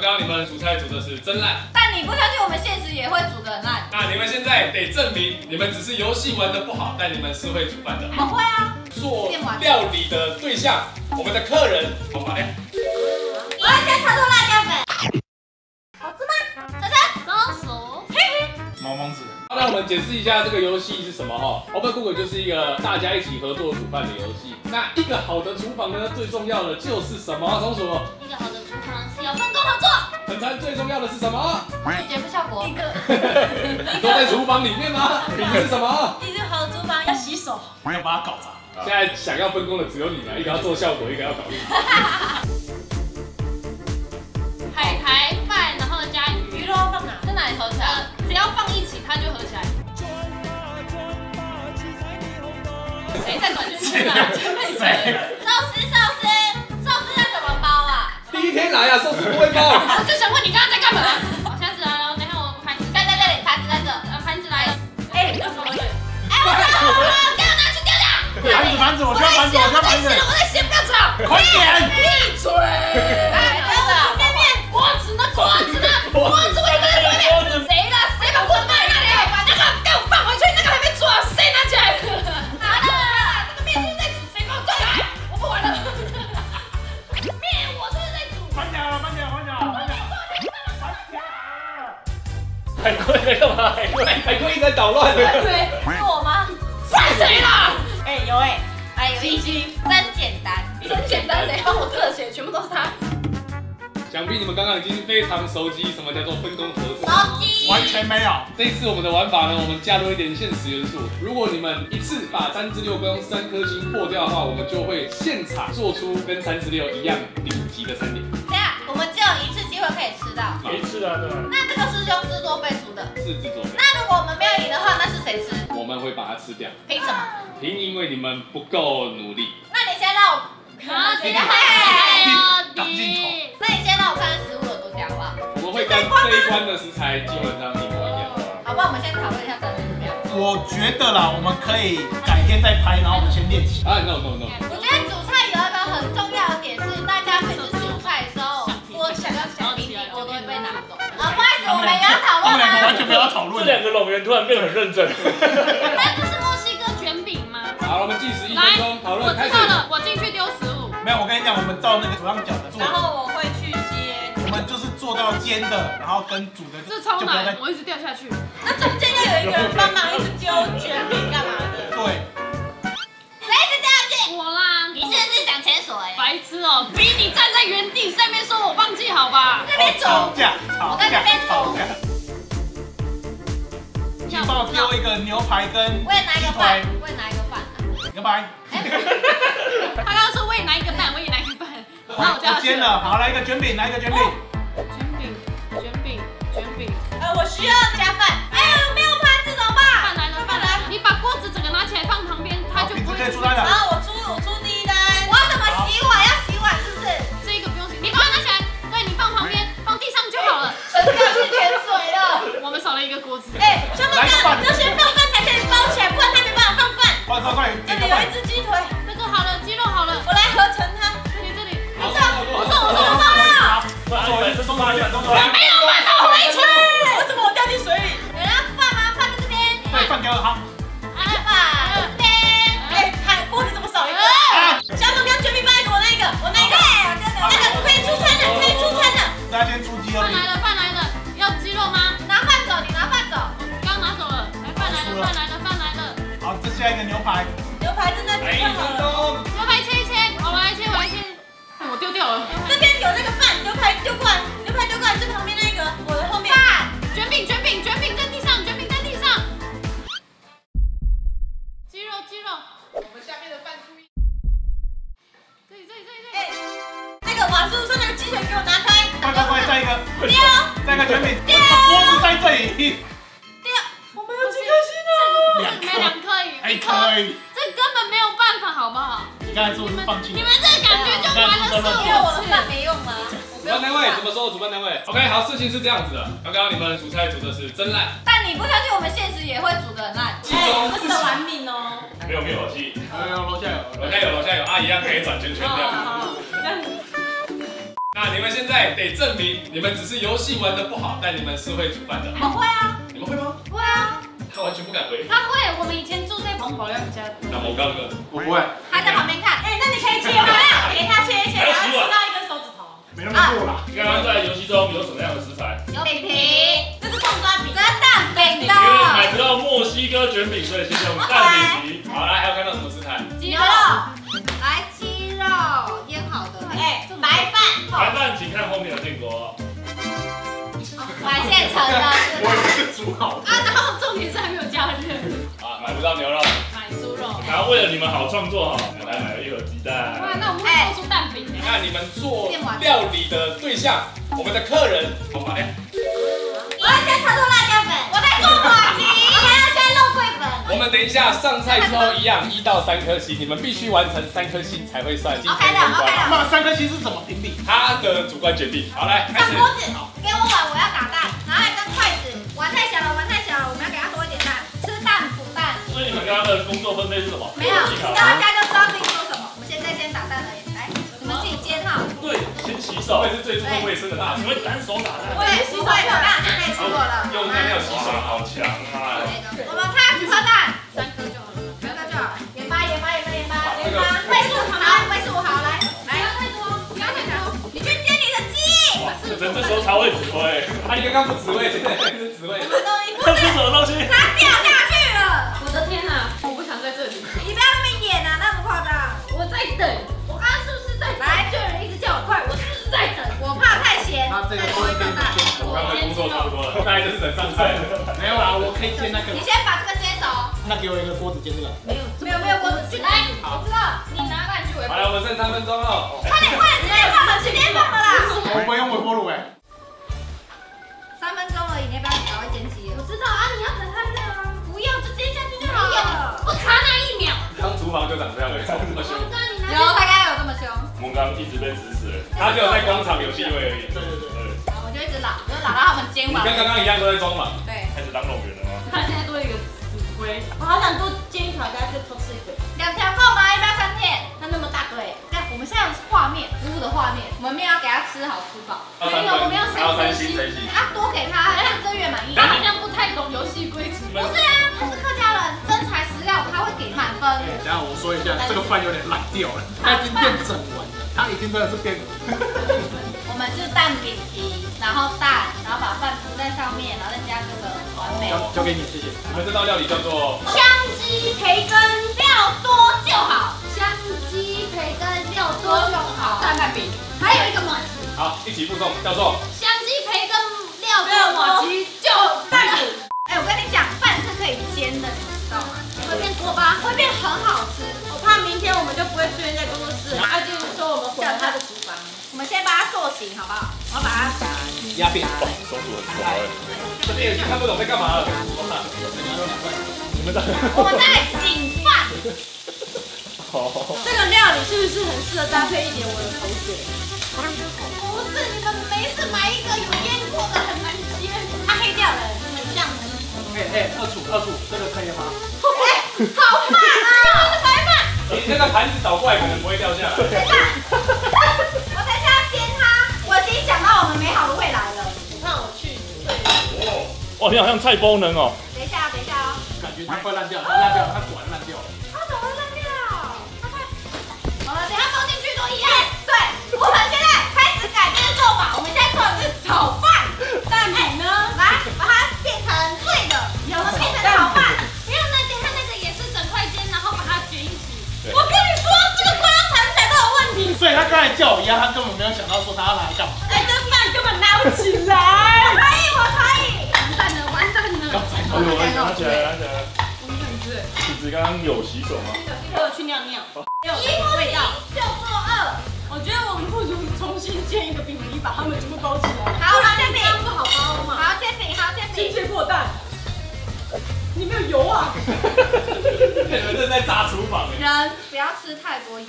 刚刚你们煮菜煮的是真烂，但你不相信我们现实也会煮的很烂。那你们现在得证明你们只是游戏玩的不好，但你们是会煮饭的。我会啊，做料理的对象，我们的客人，好吗？哎，我要加超多辣椒粉，好吃吗？晨晨，松鼠，嘿嘿，毛毛子。那我们解释一下这个游戏是什么哈？Open Cook 就是一个大家一起合作煮饭的游戏。那一个好的厨房呢，最重要的就是什么？松鼠，一个好的厨房是有分工合作。晨晨，最重要的是什么？节目效果。一个，都在厨房里面吗？你是什么？一个好的厨房要洗手，要把它搞砸。现在想要分工的只有你了，一个要做效果，一个要搞。海苔饭，然后加鱼鱼肉放哪？在哪里合起来？只要放一起，它就合起来。谁在管圈圈啊？谁？来啊，寿司不会包。我就想问你刚刚在干嘛？箱子来了，等下我盘子在在这里，盘子在这，呃盘子来了。哎，有什么东哎，我给我拿去丢掉。盘子，盘子，我需要盘子，我需要盘子。我在先，不要吵。快点！谁啦？哎，有哎，哎有一斤，真简单，真简单，谁 帮我特写？全部都是他。想必你们刚刚已经非常熟悉什么叫做分工合作。熟悉。完全没有。这一次我们的玩法呢，我们加入一点现实元素。如果你们一次把三至六跟三颗星破掉的话，我们就会现场做出跟三至六一样顶级的餐点。这样，我们只有一次机会可以吃到。一次的，对吧？那这个是用制作费出的。是制作费。它吃掉。凭什么？凭因为你们不够努力。那你先让我。好，嘿，当镜头。那你先让我看看食物有多屌好不好？我们会跟这一关的食材基本上一模一样。好不好？我们先讨论一下战略怎么样？我觉得啦，我们可以改天再拍，然后我们先练习。啊，no no no。我觉得煮菜有一个很重要的点是，大家每次煮菜的时候，我想要小弟弟，我都会被拿走。啊，不好意思，我们也要讨论他们两个完全没有讨论。这两个拢员突然变得很认真。计时一分钟，讨论开始。我知道了，我进去丢食物。没有，我跟你讲，我们照那个左上角的做。然后我会去接。我们就是做到煎的，然后跟煮的。这超难，我一直掉下去。那中间要有一个人帮忙，一直丢卷饼干嘛的？对。谁一直掉下去？我啦。你是不是想潜水？白痴哦，逼你站在原地上面说我放弃好吧？那边走。吵架，吵架，吵架。你帮我丢一个牛排跟我也 他刚刚说我也拿一个饭，我也拿一个饭。那我就要煎了，好，来一个卷饼，来一个卷饼。卷饼，卷饼，卷饼。呃，我需要加饭。哎呀，没有盘子怎么办？饭来了，饭来了。你把锅子整个拿起来放旁边，它就不会出来了。好，我出，我出第一单。我要怎么洗碗？要洗碗是不是？这个不用洗，你把它拿起来。对，你放旁边，放地上就好了。纯掉去潜水了。我们少了一个锅子。哎，小宝哥，要先放饭来了，饭来了，要鸡肉吗？拿饭走，你拿饭走。刚拿走了，来，饭来了，饭来了，饭来了。好，这下一个牛排。牛排正在煮好了。牛排切一切，我来切，我来切。哎，我丢掉了。这边有那个饭，牛排丢过来，牛排丢过来，这旁边那个，我的后面。饭，卷饼，卷饼，卷饼在地上，卷饼在地上。鸡肉，鸡肉。我们下面的饭注意。这里，这里，这里，这里。哎，那个瓦斯炉上那个鸡腿给我拿开。快快快，再一个。丢。再一个卷饼。丢。锅子在这里。丢。我们有几颗星呢？两颗，两颗而已。还可以。这根本没有办法，好不好？你刚才说是放弃。你们这感觉就玩了四五因为我的饭没用吗？主办单位怎么说？主办单位，OK，好，事情是这样子的。刚刚你们煮菜煮的是真烂，但你不相信我们现实也会煮得很烂。哎，这是玩命哦。没有灭火器，有有楼下有，楼下有楼下有，啊，一样可以转圈圈这样。那你们现在得证明你们只是游戏玩的不好，但你们是会煮饭的。我会啊，你们会吗？会啊，他完全不敢回。他会，我们以前住在彭宝亮家。那我刚哥我不会，他在旁边看。哎，那你可以切吗？给他切你们好创作哈，来买了一盒鸡蛋哇，那我们会做出蛋饼你看你们做料理的对象，我们的客人，好吧？哎，我要加超多辣椒粉，我在做麻吉，我还要加肉桂粉。我们等一下上菜之后一样，一到三颗星，你们必须完成三颗星才会算今天 OK 的 OK 的那三颗星是怎么评比？他的主观决定。好，来开始。上锅子，给我碗，我要打蛋，们刚刚的工作分配是什么？没有，你到他家就知道自己做什么。我们现在先打蛋而已，来，你们自己煎哈。对，先洗我手也。是最注重卫生的大厨，你们单手打蛋，对，洗手打蛋就可以吃我了。用酱料洗手。好强啊！我们看几颗蛋，三颗就好了。两颗就好。盐巴，盐巴，盐巴，盐巴，这个盐巴。倍数好，倍数好，来，来，不要太多，不要太多。你去煎你的鸡。子晨这时候才会指挥。啊，你刚刚不指挥，现在是指挥。这个再多一个蛋。我刚才工作差不多了，大概就是等上菜。没有啦，我可以煎那个你。先把这个煎熟。那给我一个锅子煎这个。没有，没有没有锅子，去来，我知道。你拿半句为好了，我们剩三分钟了。快点快点，直接放了，直接放了啦。我不会用微波炉哎。三分钟而已，你要不要赶快煎鸡了？我知道啊，你要等它热啊。不要，就煎下去就好了。我卡那一秒。刚厨房就长这样了，这么凶。我知道你拿有，大概凶。我们刚刚一直被指使。他只有在工厂有地位而已。对对对。对，我就一直拉，就拉到他们煎完。你跟刚刚一样都在装嘛。对，开始当龙源了吗？他现在多一个指挥。我好想多煎一条，大家就偷吃一个。两条够吗？要不要三片？他那么大个哎。那我们现在有画面，服务的画面，我们没有要给他吃好吃饱。没有，我们要三星才行。啊，多给他，让这越满意。他好像不太懂游戏规则。不是啊，他是说一下，这个饭有点烂掉了，它已经变整完了，它已经真的是变。我们就蛋饼皮，然后蛋，然后把饭铺在上面，然后再加这个完美。交交给你，谢谢。我们这道料理叫做香鸡培根，料多就好。香鸡培根料多就好。蛋蛋饼，还有一个马鸡，好，一起附送，叫做香鸡培根料多马鸡就蛋饼。哎，我跟你讲，饭是可以煎的，你知道吗？会变锅巴，会变很好吃。我怕明天我们就不会出现在工作室，他就说我们毁了他的厨房。我们先把它塑形，好不好？我要把它鸦片。哇，松鼠很滑哎。这边有些看不懂在干嘛了。你们在我们在醒饭。好。这个料理是不是很适合搭配一点我的口水？不是，你们没事买一个有腌过的很难煎，它黑掉了，很像。哎哎，二厨二厨，这个可以吗？哎，好慢啊！我的白饭。你那个盘子倒过来可能不会掉下来。等一下，我等一下要煎它。我已经想到我们美好的未来了。你看我去哇，你好像菜包能哦。等一下，等一下哦。感觉它快烂掉了，它烂掉了，它果然烂掉了。它怎么会烂掉？它快。好了，等一下放进去都一样。对，我们现在开始改变做法。我们现在做的是炒饭。蛋饼呢？来，把它变成碎的，我们变成炒饭。没有，那个他那个也是整块煎，然后把它卷一起。我跟你说，这个光盘才都有问题。所以他刚才叫我压，他根本没有想到说他要拿来干嘛。哎，这饭根本拿不起来。可以，我可以。完蛋了，完蛋了。哎呦，拿起来，拿起来。我们很热。子子刚刚有洗手吗？我有去尿尿。一不一就做二。我觉得我们不如重新建一个饼皮，把它们全部包起来。好，好天饼。不好包嘛。好煎饼，好煎饼。切破蛋。你没有油啊？你们正在炸厨房哎。人不要吃太多油。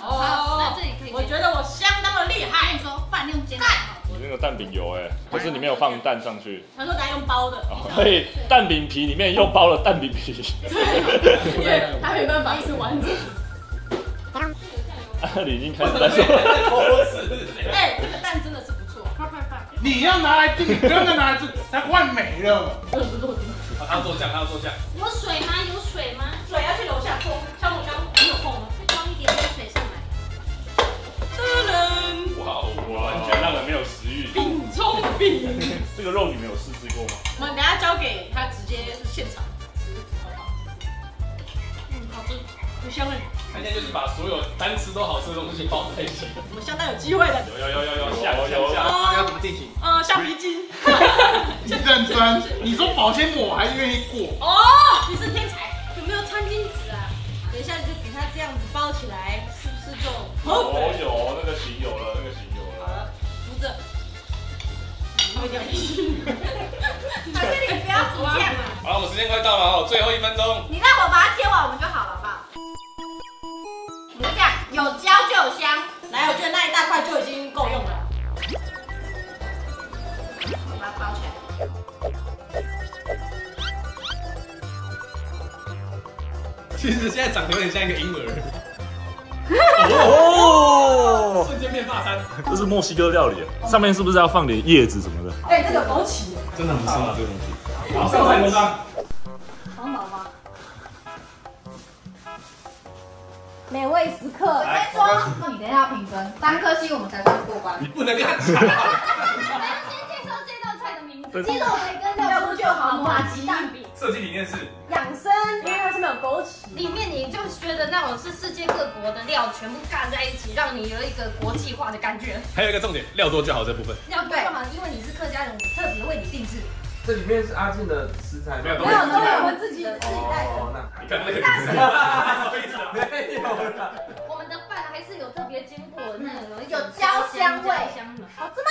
哦那这里可以。我觉得我相当的厉我害跟。你说，饭用煎的好。你那个蛋饼油哎，可是你没有放蛋上去。他说咱用包的，哦，所以蛋饼皮里面又包了蛋饼皮。因为他没办法吃完整。阿里已经开始在说，偷吃。哎，这个蛋真的是不错，快快快！你要拿来订，你不要再拿来吃，它换没了。这个不错，他要做酱，他要做酱。有水吗？有水吗？水要去楼下冲，像我刚刚没有空吗？再装一点点水上来。噔噔，哇哦，完全让人没有食欲。饼葱饼。这个肉你没有试吃过吗？我们等下交给他直接现场吃，好不好？嗯，好吃，很香哎。他现在就是把所有单吃都好吃的东西包在一起。我们相当有机会的。有有有有有，下下下。要怎么进行？呃，橡皮筋。你认真？你说保鲜膜我还愿意过？哦，你是天才。有没有餐巾纸啊？等一下你就给它这样子包起来，是不是就？哦，有那个型有了，那个型有了。好了，扶着。他会掉进去。反正你不要煮酱啊，好了，我们时间快到了哦，最后一分钟。有香。来，我觉得那一大块就已经够用了。我把它包起来。其实现在长得有点像一个婴儿，哦，瞬间变大餐。这是墨西哥料理，上面是不是要放点叶子什么的？哎，这个枸杞。真的很吃吗？这个东西。好，上菜。美味时刻。我先说，那你等一下要评分，三颗星我们才算过关。你不能跟他抢。先介绍这道菜的名字：鸡肉培根料多就好马鸡蛋饼。设计理念是养生，因为它是没有枸杞。里面你就觉得那种是世界各国的料全部干在一起，让你有一个国际化的感觉。还有一个重点，料多就好这部分。料多就好，因为你是客家人，我特别为你定制。这里面是阿静的食材吗？没有，都没有，都有我我们自己自己带的。哦，那你看那个，什么意思啊？没有了。我们的饭还是有特别经过那个有焦香味，香的，好吃吗？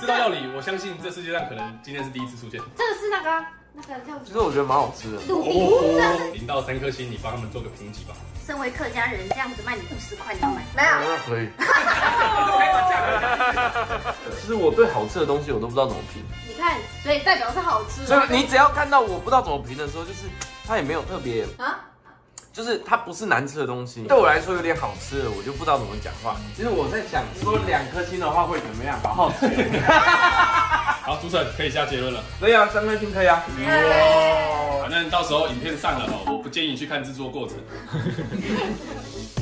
这道料理，我相信这世界上可能今天是第一次出现。这个是那个啊那个叫其实我觉得蛮好吃的。零到三颗星，你帮他们做个评级吧。身为客家人这样子卖你五十块，你要买？没有。那可以。其实我对好吃的东西我都不知道怎么评，你看，所以代表是好吃。所以你只要看到我不知道怎么评的时候，就是它也没有特别，啊，就是它不是难吃的东西，对我来说有点好吃的，我就不知道怎么讲话。其实我在想说两颗星的话会怎么样，好好奇哦。好，主持人可以下结论了。可以啊，三颗星可以啊。哇反正到时候影片上了哦，我不建议你去看制作过程。